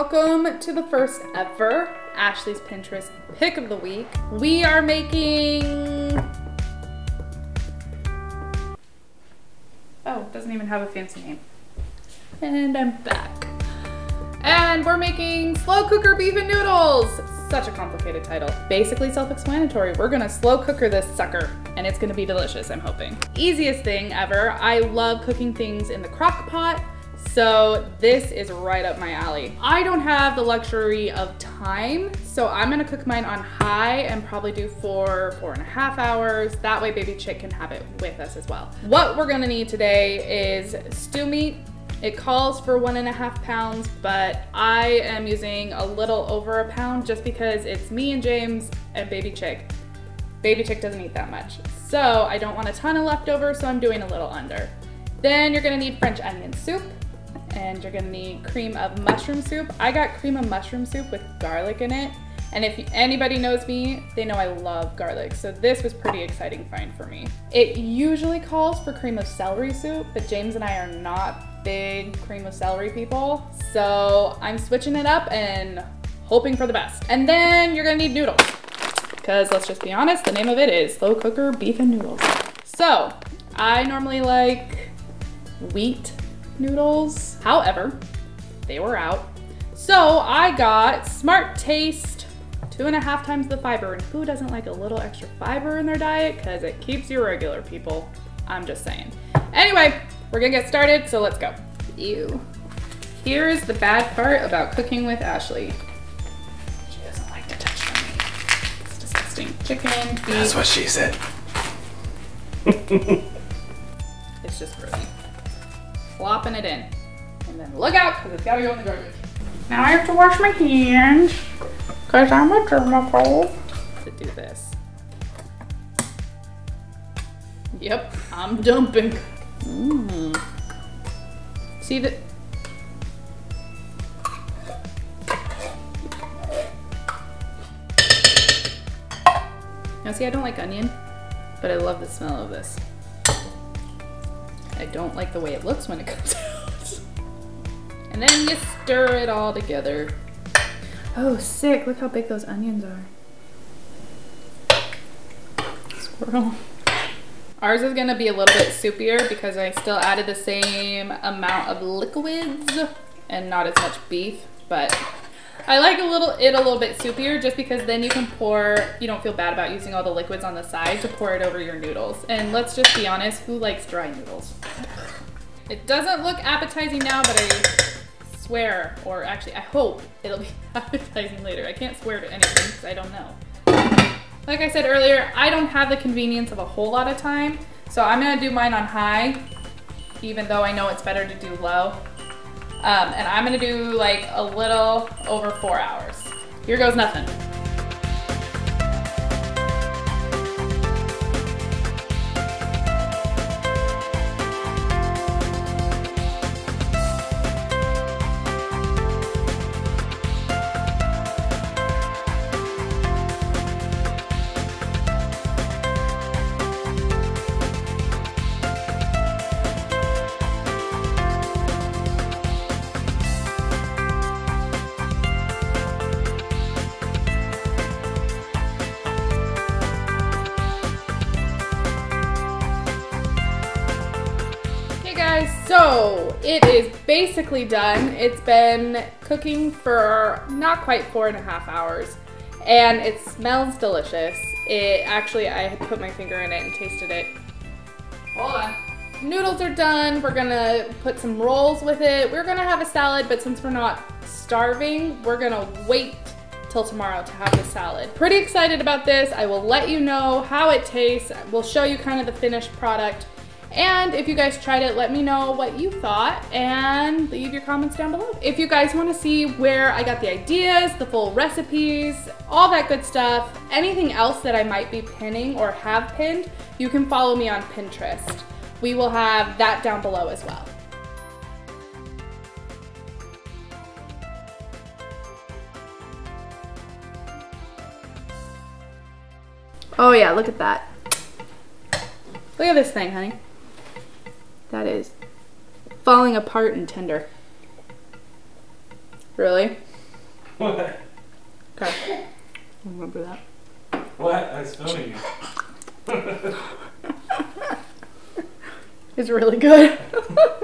Welcome to the first ever Ashley's Pinterest pick of the week. We are making. Oh, doesn't even have a fancy name. And I'm back. And we're making slow cooker beef and noodles. Such a complicated title. Basically self-explanatory. We're gonna slow cooker this sucker and it's gonna be delicious, I'm hoping. Easiest thing ever. I love cooking things in the crock pot. So this is right up my alley. I don't have the luxury of time, so I'm gonna cook mine on high and probably do four, four and a half hours. That way baby chick can have it with us as well. What we're gonna need today is stew meat, it calls for one and a half pounds, but I am using a little over a pound just because it's me and James and Baby Chick. Baby Chick doesn't eat that much. So I don't want a ton of leftover, so I'm doing a little under. Then you're gonna need French onion soup, and you're gonna need cream of mushroom soup. I got cream of mushroom soup with garlic in it. And if anybody knows me, they know I love garlic. So this was pretty exciting find for me. It usually calls for cream of celery soup, but James and I are not big cream of celery people. So I'm switching it up and hoping for the best. And then you're gonna need noodles. Because let's just be honest, the name of it is slow cooker beef and noodles. So I normally like wheat noodles. However, they were out. So I got Smart Taste two and a half times the fiber. And who doesn't like a little extra fiber in their diet? Because it keeps you regular, people. I'm just saying. Anyway, we're gonna get started, so let's go. Ew. Here's the bad part about cooking with Ashley. She doesn't like to touch meat. It's disgusting. Chicken, beef. That's what she said. It's just gross. Flopping it in. And then look out, because it's gotta go in the garbage. Now I have to wash my hands, because I'm a germaphobe. To do this. Yep, I'm dumping. Mmm. See the. Now see, I don't like onion, but I love the smell of this. I don't like the way it looks when it comes out. And then you stir it all together. Oh, sick. Look how big those onions are. Squirrel. Ours is gonna be a little bit soupier because I still added the same amount of liquids and not as much beef, but I like a little it a little bit soupier just because then you can pour, you don't feel bad about using all the liquids on the side to pour it over your noodles. And let's just be honest, who likes dry noodles? It doesn't look appetizing now, but I swear, or actually I hope it'll be appetizing later. I can't swear to anything because I don't know. Like I said earlier, I don't have the convenience of a whole lot of time, so I'm gonna do mine on high, even though I know it's better to do low. Um, and I'm gonna do like a little over four hours. Here goes nothing. So it is basically done. It's been cooking for not quite four and a half hours and it smells delicious. It actually, I had put my finger in it and tasted it. Hold on. Noodles are done. We're gonna put some rolls with it. We're gonna have a salad, but since we're not starving, we're gonna wait till tomorrow to have the salad. Pretty excited about this. I will let you know how it tastes. We'll show you kind of the finished product. And if you guys tried it, let me know what you thought and leave your comments down below. If you guys wanna see where I got the ideas, the full recipes, all that good stuff, anything else that I might be pinning or have pinned, you can follow me on Pinterest. We will have that down below as well. Oh yeah, look at that. Look at this thing, honey. That is falling apart and tender. Really? What? Okay. Remember that. What? I was filming you. It's really good.